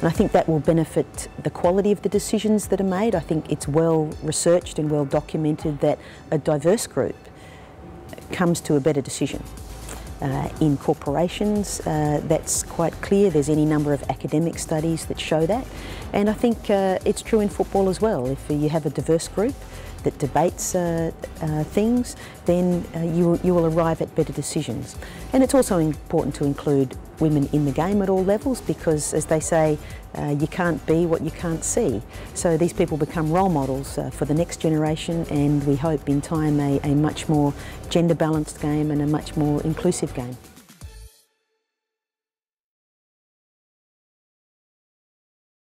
And I think that will benefit the quality of the decisions that are made. I think it's well researched and well documented that a diverse group comes to a better decision. Uh, in corporations, uh, that's quite clear. There's any number of academic studies that show that. And I think uh, it's true in football as well. If you have a diverse group that debates uh, uh, things, then uh, you, you will arrive at better decisions. And it's also important to include women in the game at all levels because, as they say, uh, you can't be what you can't see. So these people become role models uh, for the next generation and we hope in time a, a much more gender balanced game and a much more inclusive game.